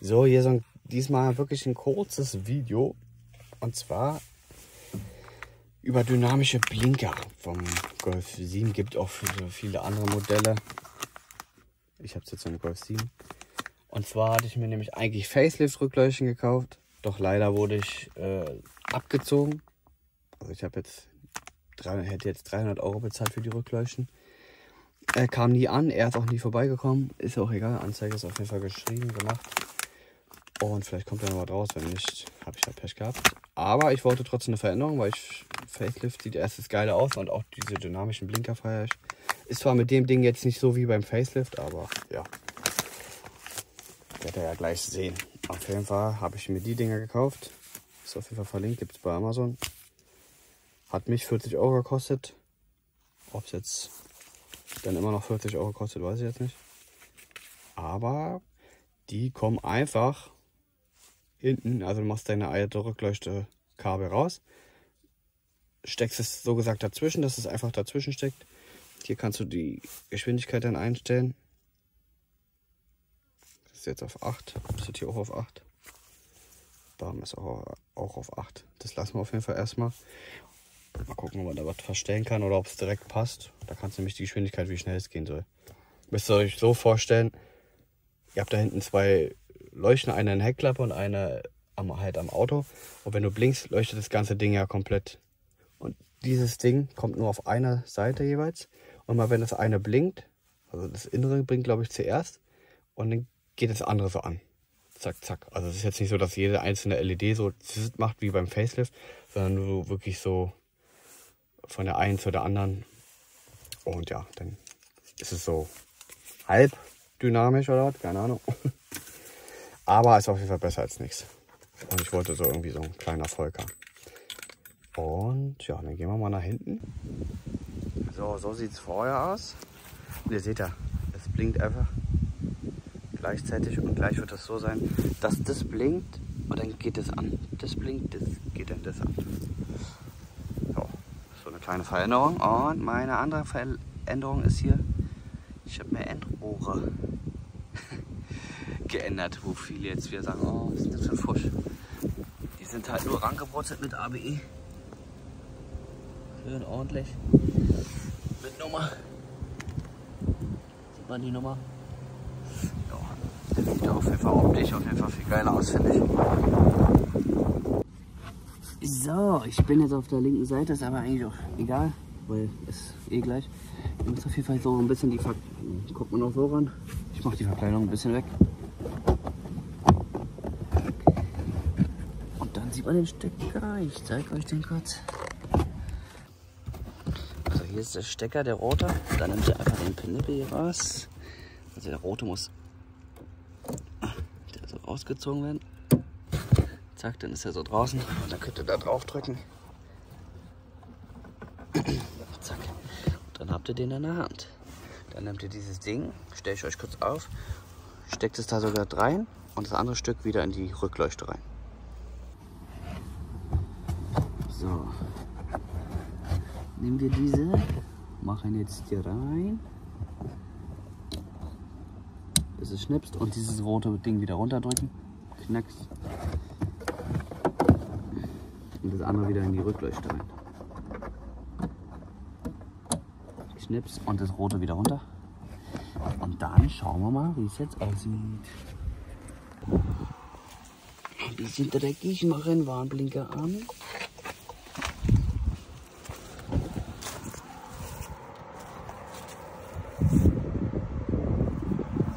So, hier so ein, diesmal wirklich ein kurzes Video. Und zwar über dynamische Blinker vom Golf 7. Gibt auch viele, viele andere Modelle. Ich habe jetzt eine Golf 7. Und zwar hatte ich mir nämlich eigentlich Facelift-Rückleuchten gekauft. Doch leider wurde ich äh, abgezogen. Also ich habe jetzt 300, hätte jetzt 300 Euro bezahlt für die Rückleuchten. Er kam nie an, er ist auch nie vorbeigekommen. Ist auch egal, Anzeige ist auf jeden Fall geschrieben, gemacht. Und vielleicht kommt er noch was raus, wenn nicht, habe ich halt Pech gehabt. Aber ich wollte trotzdem eine Veränderung, weil ich Facelift sieht erstes geil aus und auch diese dynamischen Blinker feiere ich. Ist zwar mit dem Ding jetzt nicht so wie beim Facelift, aber ja. Werdet ihr ja gleich sehen. Auf jeden Fall habe ich mir die Dinger gekauft. Ist auf jeden Fall verlinkt, gibt es bei Amazon. Hat mich 40 Euro gekostet. Ob es jetzt dann immer noch 40 Euro kostet, weiß ich jetzt nicht. Aber die kommen einfach hinten, also du machst deine alte Rückleuchte-Kabel raus, steckst es so gesagt dazwischen, dass es einfach dazwischen steckt. Hier kannst du die Geschwindigkeit dann einstellen. Das ist jetzt auf 8, das ist hier auch auf 8. Da ist auch, auch auf 8. Das lassen wir auf jeden Fall erstmal. Mal gucken, ob man da was verstellen kann oder ob es direkt passt. Da kannst du nämlich die Geschwindigkeit, wie schnell es gehen soll. Müsst ihr euch so vorstellen, ihr habt da hinten zwei Leuchten, eine in Heckklappe und eine am, halt am Auto. Und wenn du blinkst, leuchtet das ganze Ding ja komplett. Und dieses Ding kommt nur auf einer Seite jeweils. Und mal wenn das eine blinkt, also das innere blinkt glaube ich zuerst, und dann geht das andere so an. Zack, zack. Also es ist jetzt nicht so, dass jede einzelne LED so macht wie beim Facelift, sondern nur wirklich so von der einen zu der anderen. Und ja, dann ist es so halb dynamisch oder was, keine Ahnung. Aber ist auf jeden Fall besser als nichts. Und ich wollte so irgendwie so ein kleiner haben. Und ja, dann gehen wir mal nach hinten. So, so sieht es vorher aus. Und ihr seht ja, es blinkt einfach gleichzeitig und gleich wird es so sein, dass das blinkt und dann geht es an. Das blinkt, das geht dann das an kleine Veränderung. Und meine andere Veränderung ist hier, ich habe mir Endrohre geändert, wo viele jetzt wieder sagen, oh, was ist das für Fusch? Die sind halt nur rangebrutzelt mit ABE. Schön ordentlich. Mit Nummer. Sieht man die Nummer? Ja, der sieht auf jeden Fall optisch auf jeden Fall viel geiler aus, finde ich. So, ich bin jetzt auf der linken Seite, ist aber eigentlich auch egal, weil es eh gleich. Ihr müsst auf jeden Fall so ein bisschen die Ver Guckt man auch so ran. Ich mache die Verkleidung ein bisschen weg. Und dann sieht man den Stecker. Ich zeige euch den kurz. Also hier ist der Stecker, der rote. Dann nimmt ihr einfach den Pinippel hier raus. Also der rote muss der so rausgezogen werden. Zack, dann ist er so draußen. Und dann könnt ihr da drauf drücken. Zack. Und dann habt ihr den in der Hand. Dann nehmt ihr dieses Ding, stellt euch kurz auf, steckt es da sogar rein und das andere Stück wieder in die Rückleuchte rein. So. Nehmen wir diese, machen jetzt hier rein. Bis es schnipst und dieses rote Ding wieder runterdrücken. Knackst und das andere wieder in die Rückleuchte rein. Schnips und das rote wieder runter. Und dann schauen wir mal, wie es jetzt aussieht. Ein bisschen dreckig, mache einen Warnblinker an.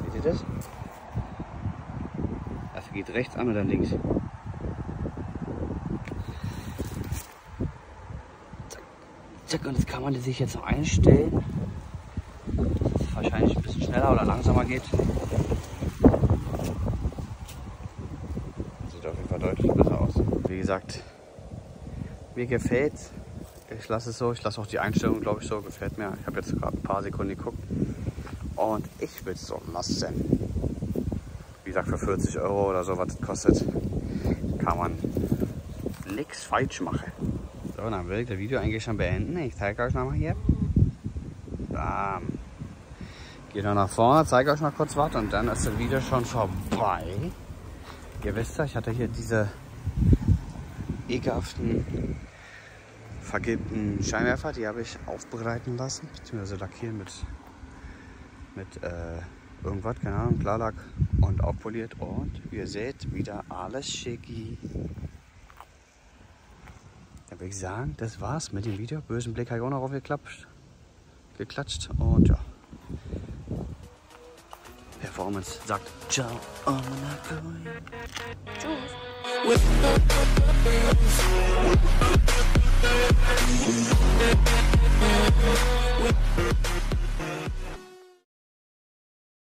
Seht ihr das? Also geht rechts an dann links. Zack, und das kann man sich jetzt noch einstellen. Dass es wahrscheinlich ein bisschen schneller oder langsamer geht. Sieht auf jeden Fall deutlich besser aus. Wie gesagt, mir gefällt Ich lasse es so. Ich lasse auch die Einstellung, glaube ich, so. Gefällt mir. Ich habe jetzt gerade ein paar Sekunden geguckt. Und ich will es so lassen. Wie gesagt, für 40 Euro oder so, was es kostet, kann man nichts falsch machen. So, dann würde ich das Video eigentlich schon beenden. Ich zeige euch nochmal hier. Bam. Geht noch nach vorne, zeige euch noch kurz was und dann ist das Video schon vorbei. Ihr wisst ja, ich hatte hier diese ekelhaften vergilbten Scheinwerfer, die habe ich aufbereiten lassen, beziehungsweise lackieren mit, mit äh, irgendwas, keine Ahnung, Klarlack und aufpoliert. Und ihr seht wieder alles schicki. Da würde ich sagen, das war's mit dem Video. Bösen Blick habe ich auch noch aufgeklatscht. Geklatscht und ja. Performance sagt Ciao, oh, Tschüss.